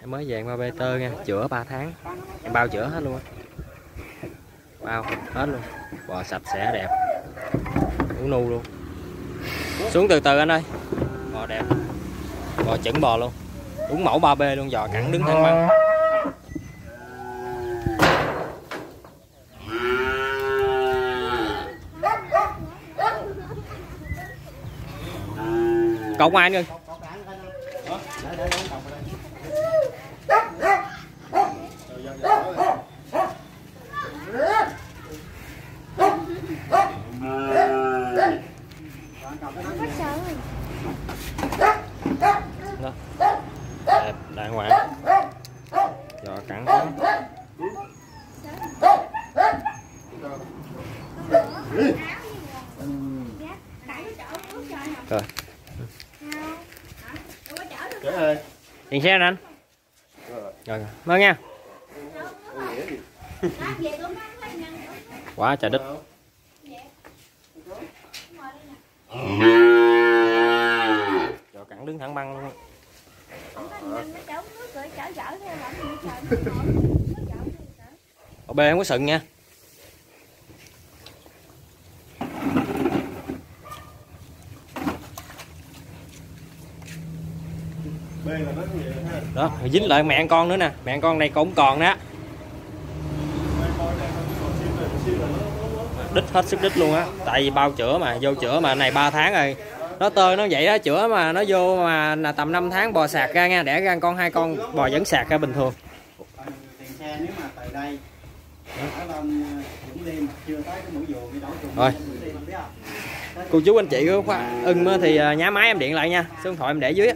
em mới về em qua bê tơ nha, chữa 3 tháng. Em bao chữa hết luôn bao, hết luôn. Bò sạch sẽ, đẹp. Uống nu luôn. Xuống từ từ anh ơi. Bò đẹp. Bò chuẩn bò luôn. Đúng mẫu 3B luôn, giò cẳng đứng thẳng băng. Cậu ngoài anh ơi? Đó. Đẹp đàng hoàng giò cẳng rồi tiền xe nè anh. Rồi mời nha. Quá trời đất giò cẳng băng luôn ở bê không có sừng nha. Đó dính lại mẹ con nữa nè. Mẹ con này cũng còn đó B đít hết sức đít luôn á. Tại vì bao chữa mà, vô chữa mà, này 3 tháng rồi nó tơi nó vậy đó, chữa mà, nó vô mà là tầm 5 tháng bò sạc ra nha đẻ ra con hai con bò vẫn sạc ra bình thường Rồi. Cô chú anh chị có khóa ưng thì à, nhá máy em điện lại nha, số điện thoại em để dưới